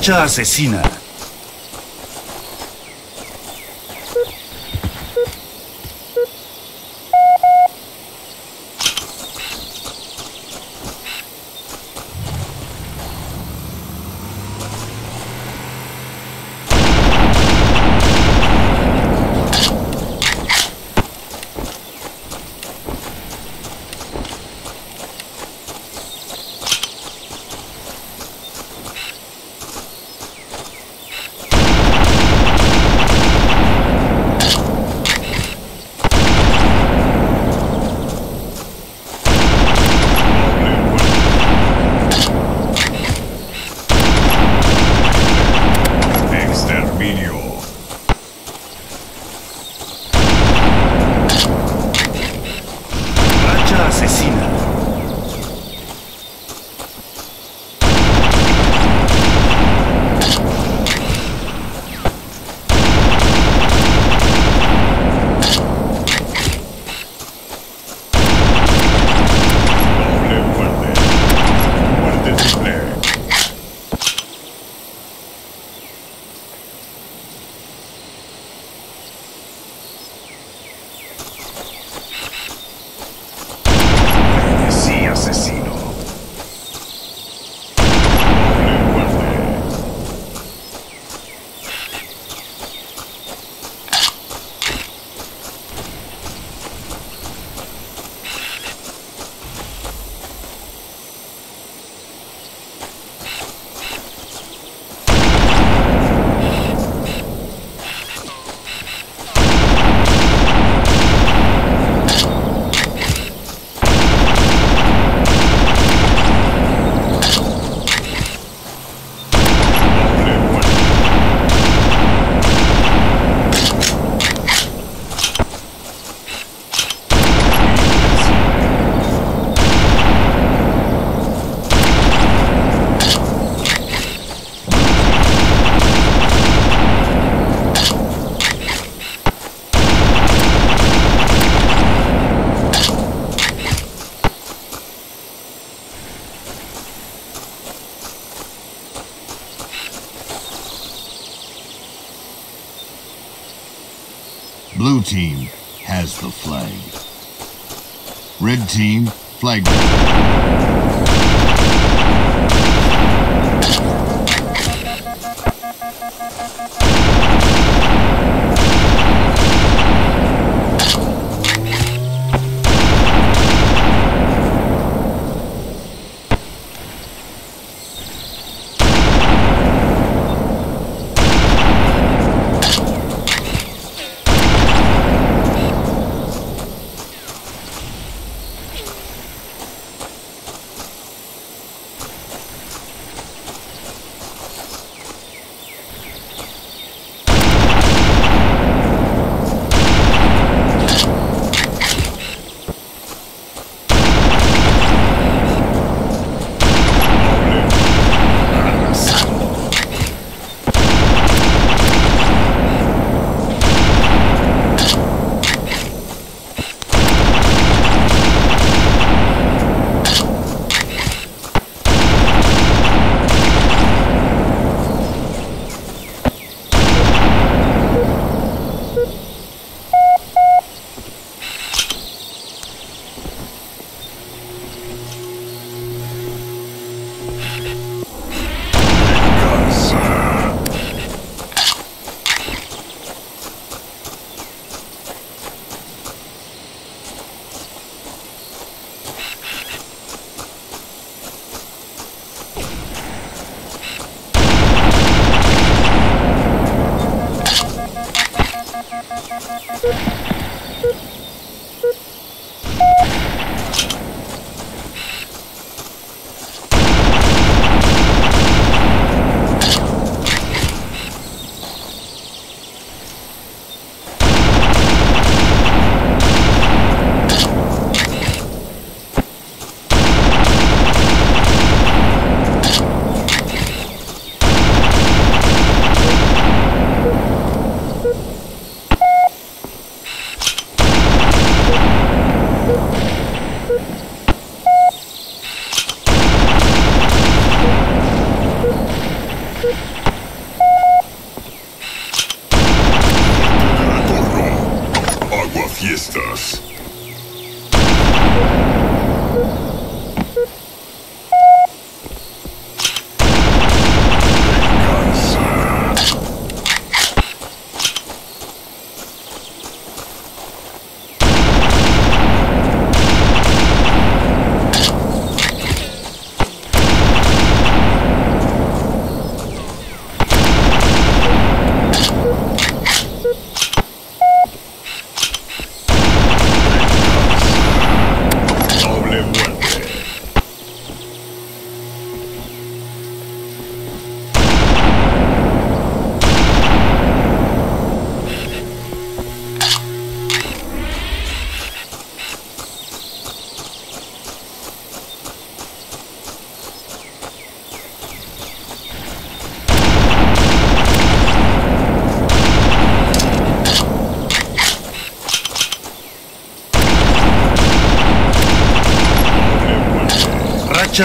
Racha asesina. Red team, flag.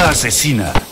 asesina.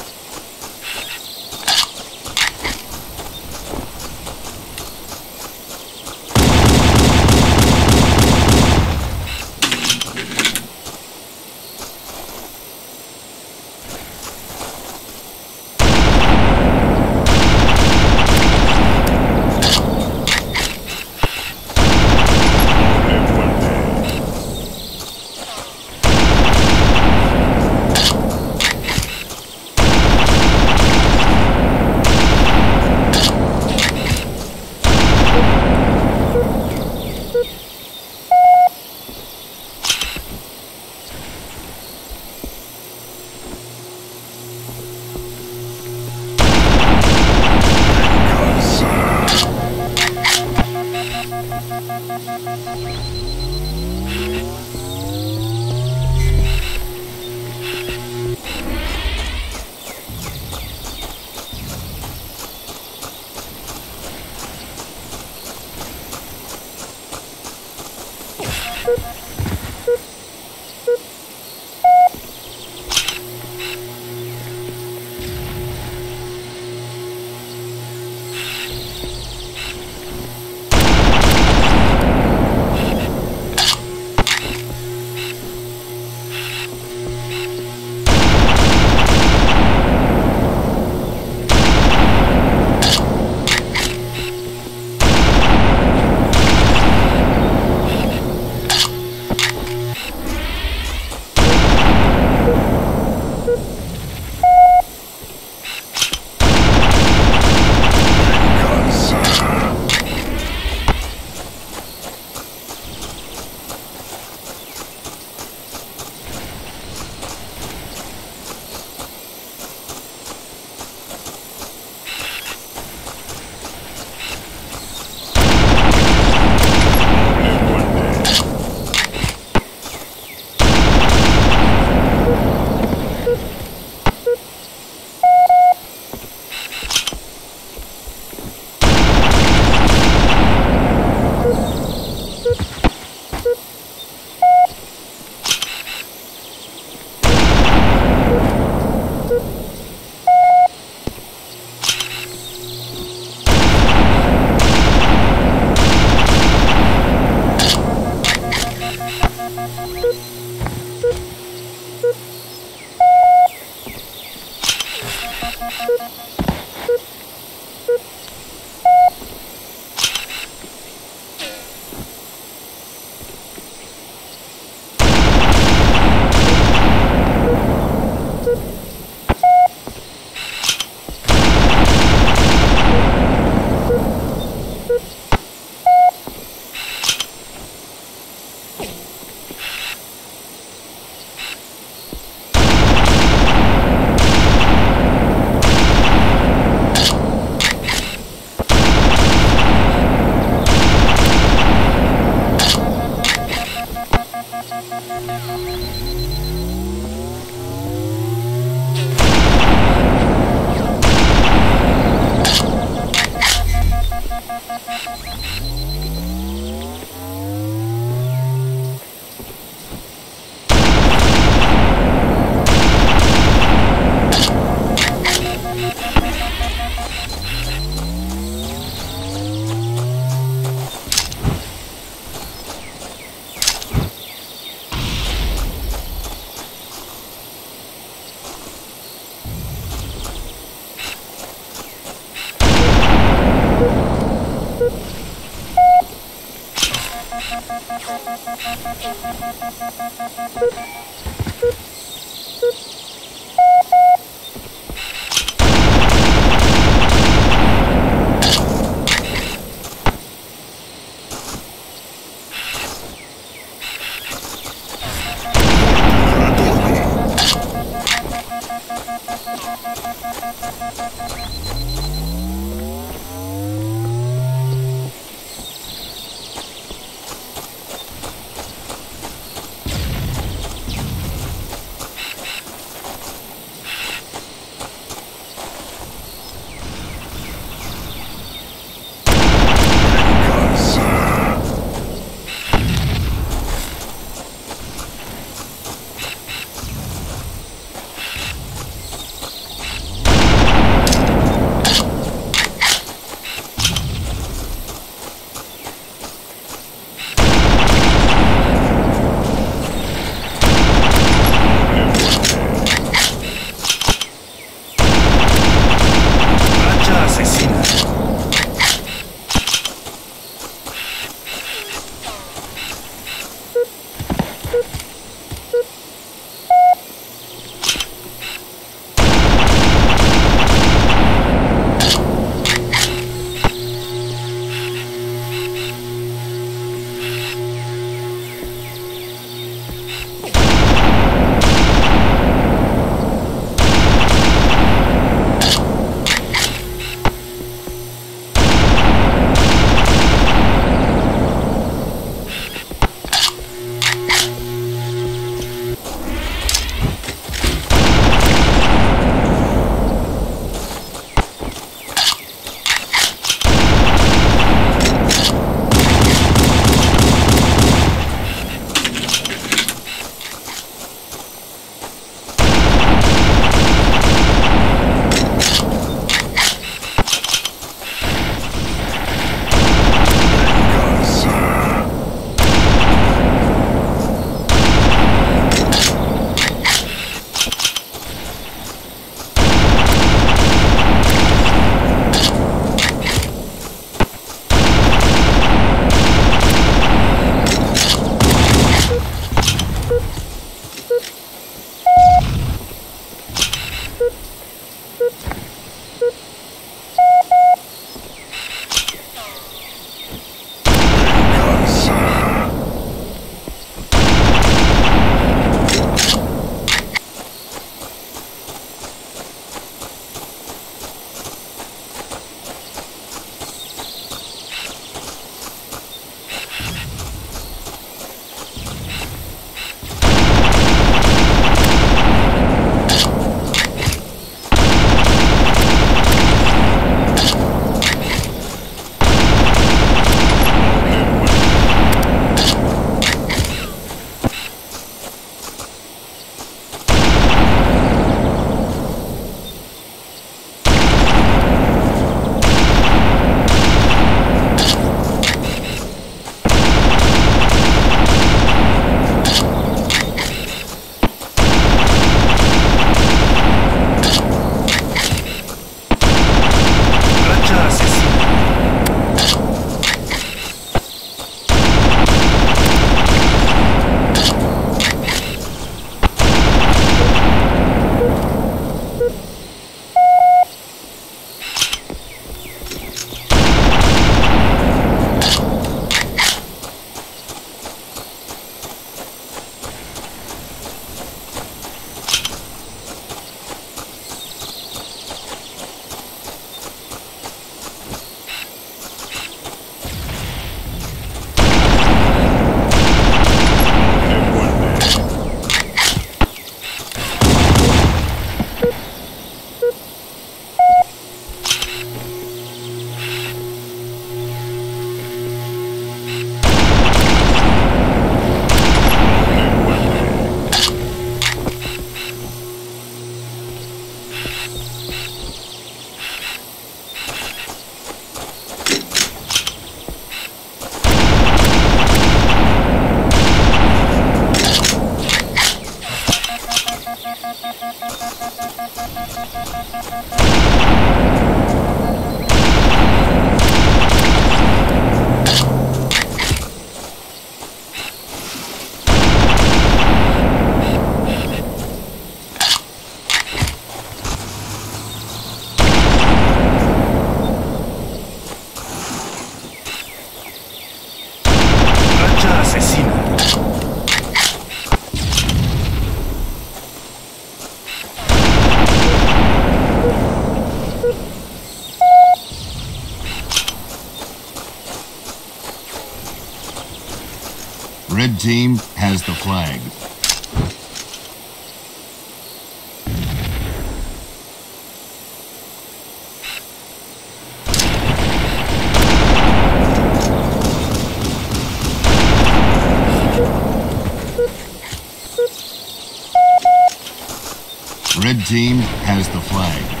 Red team has the flag.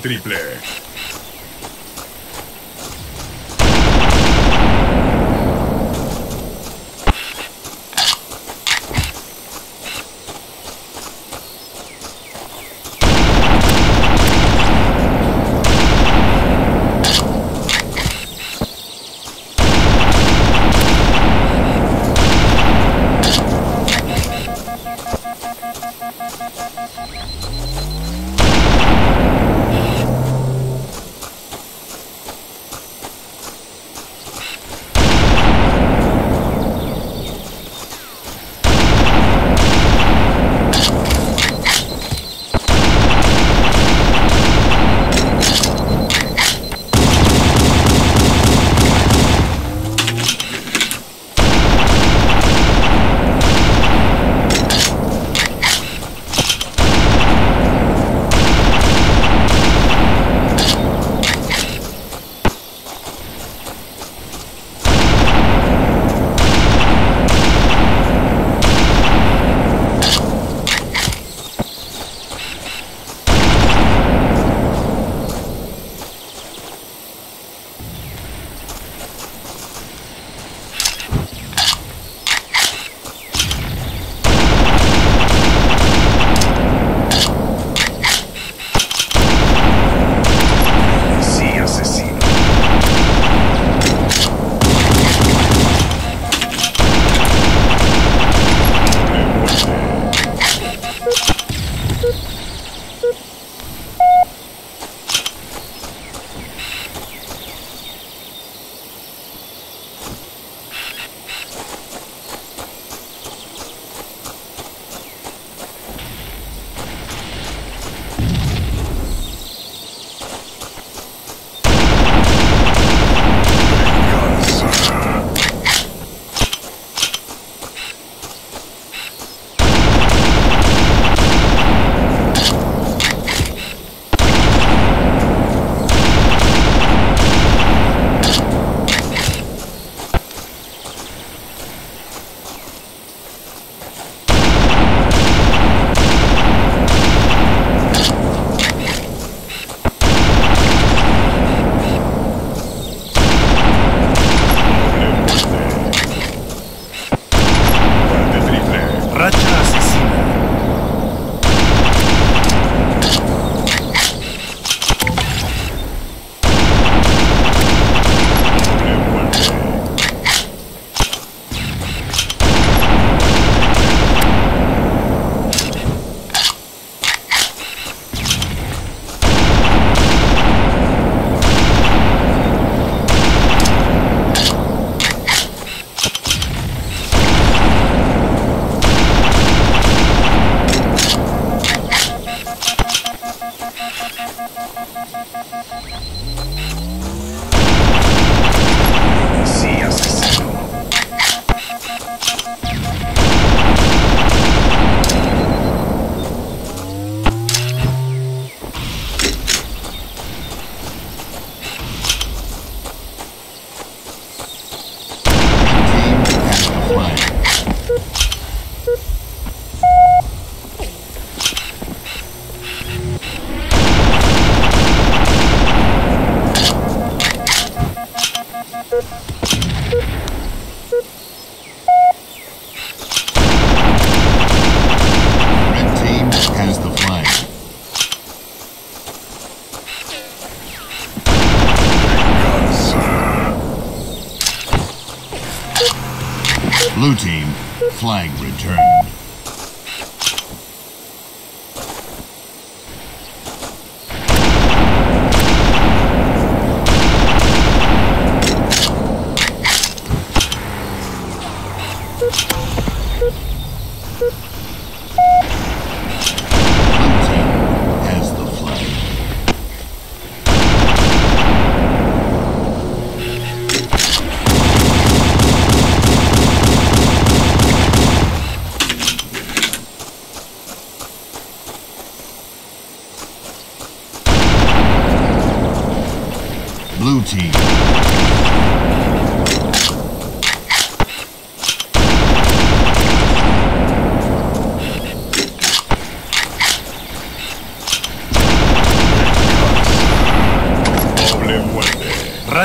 triple.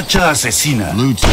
Hacha asesina. Lucha.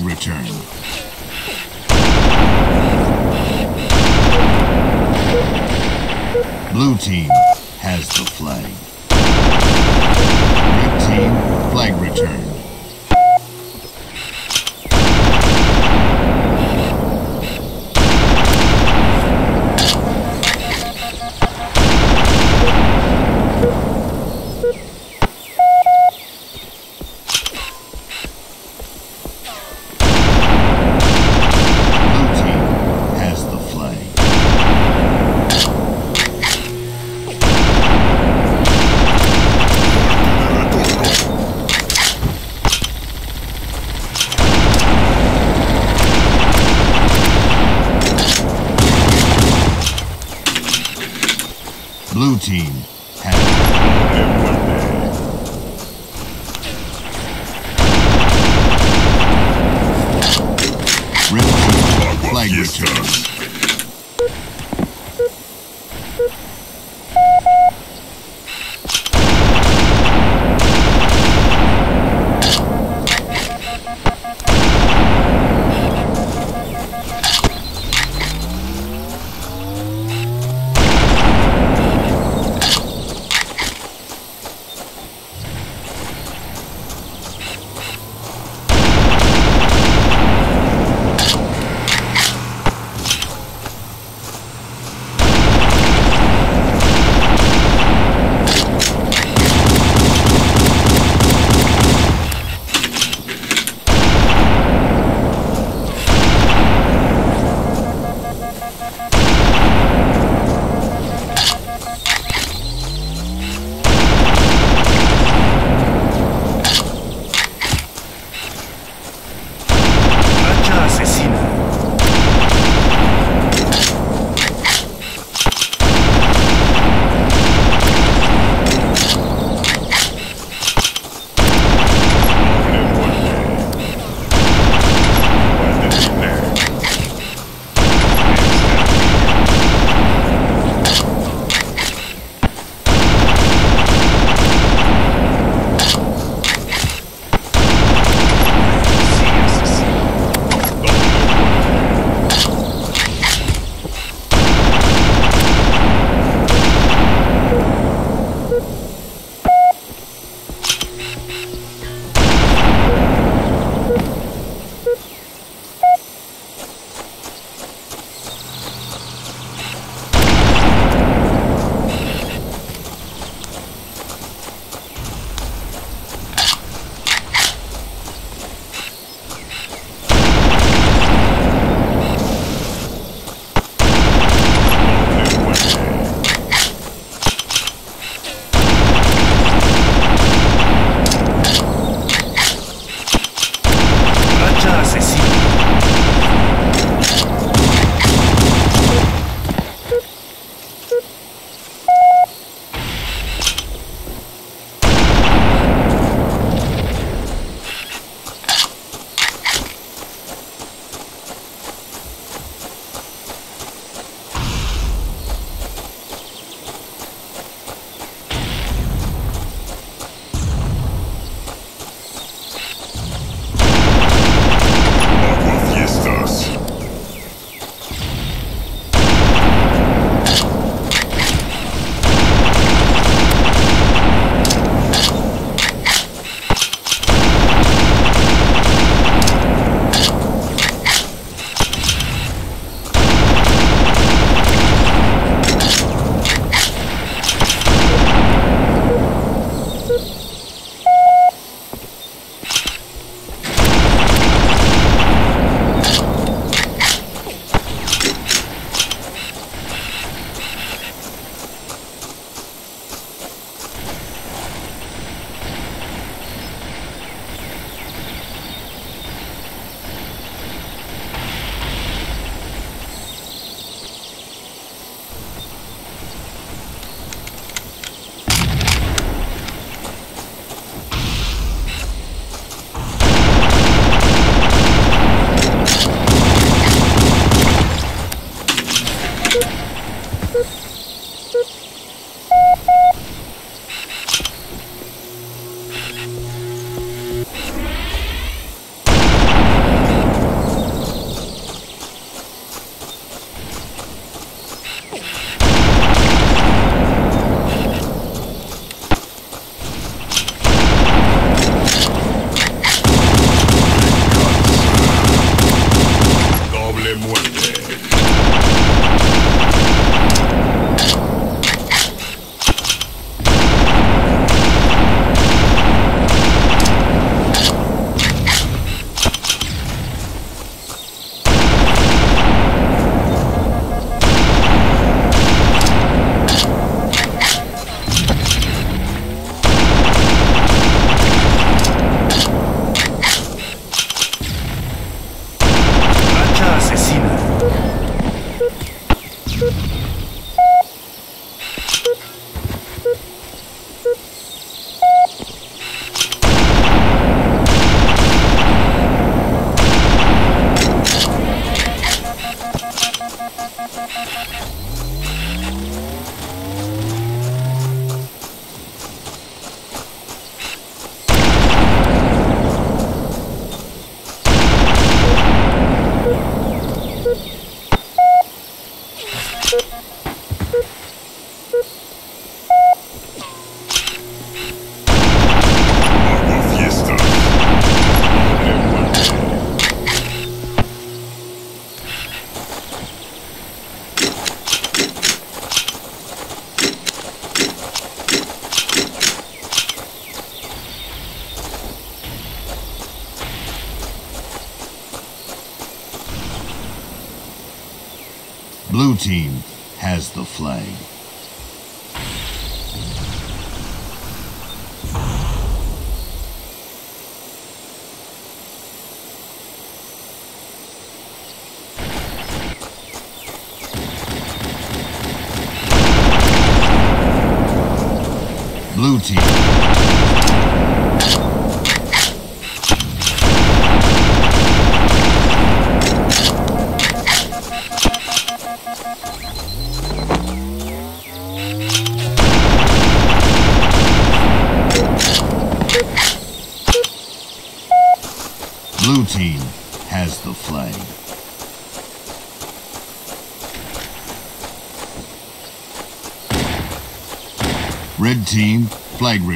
Flag return. Blue team team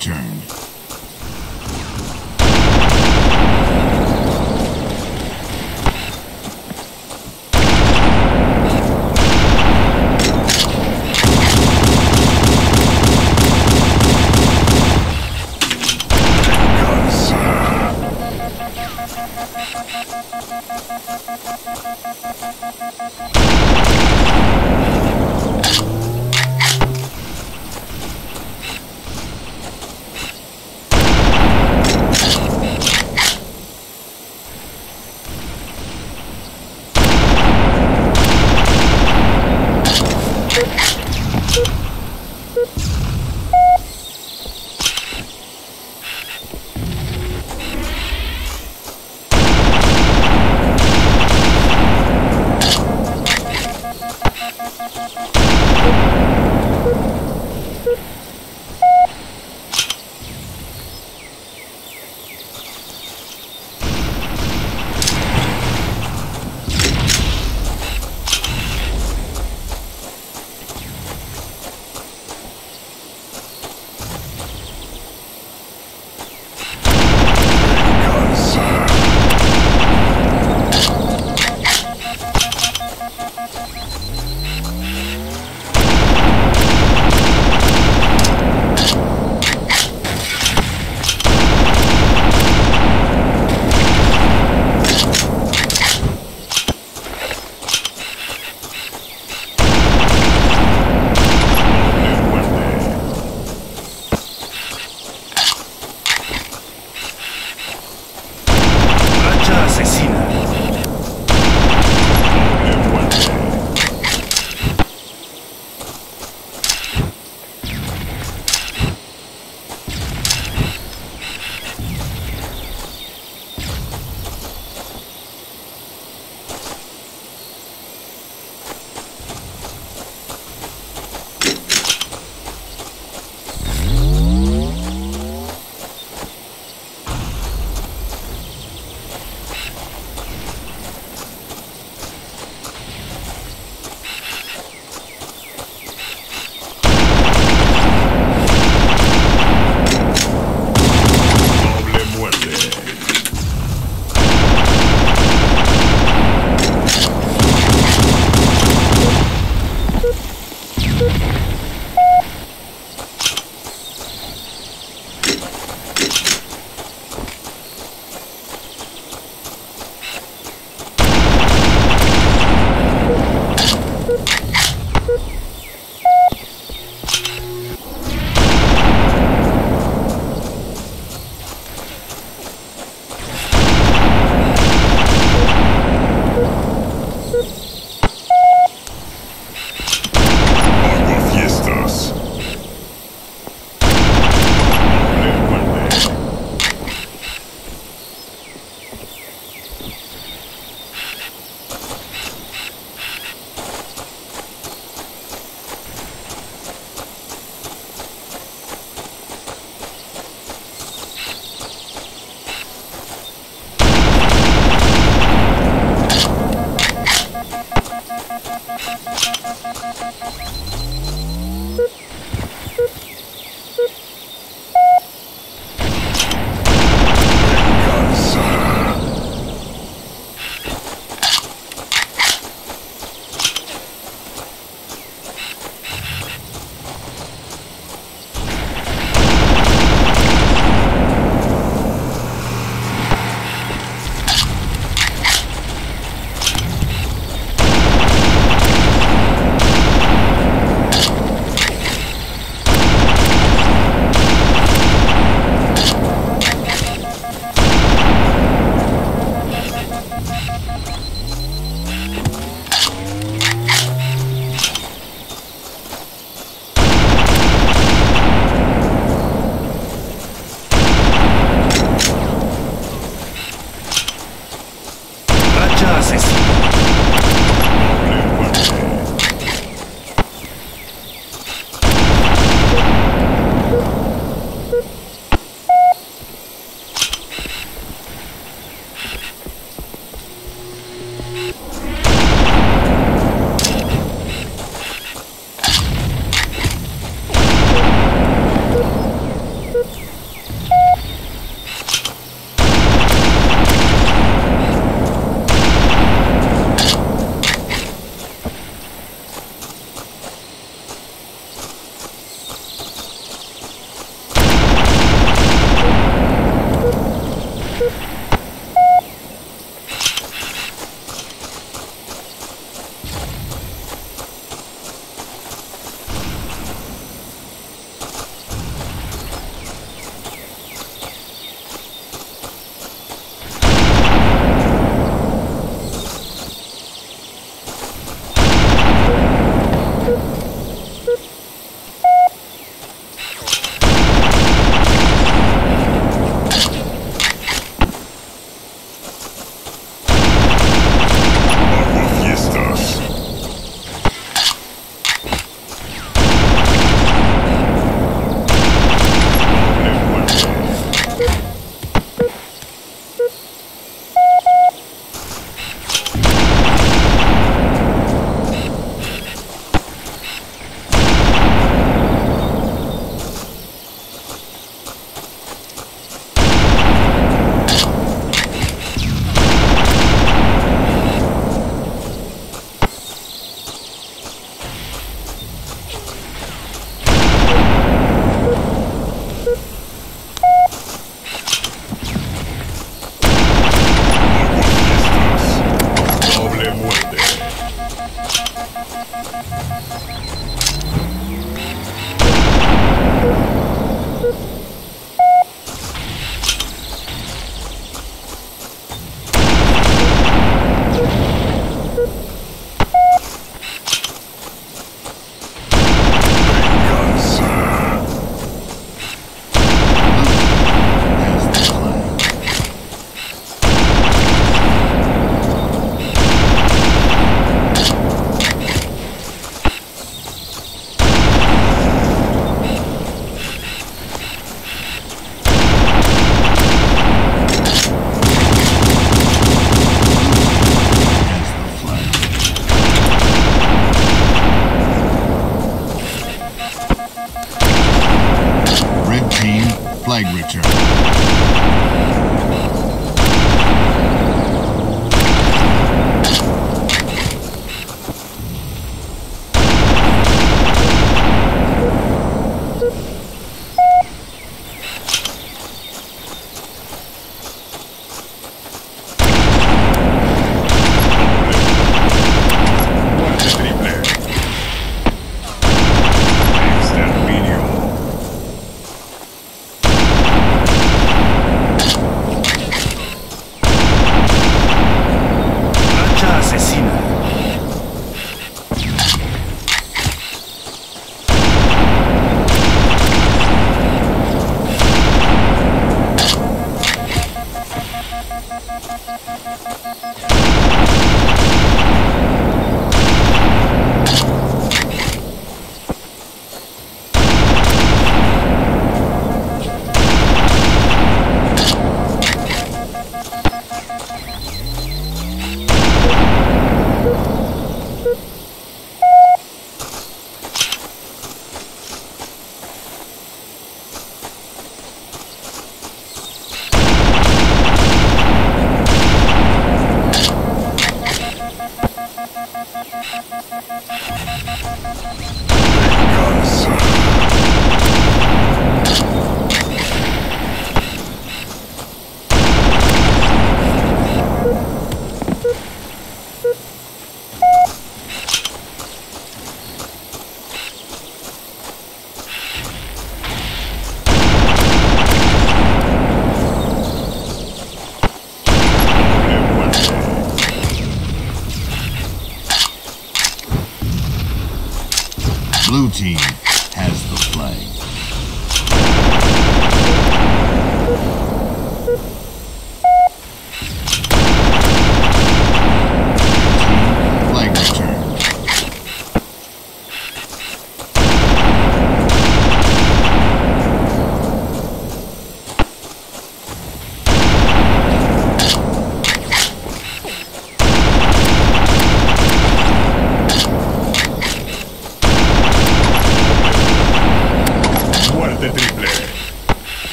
flag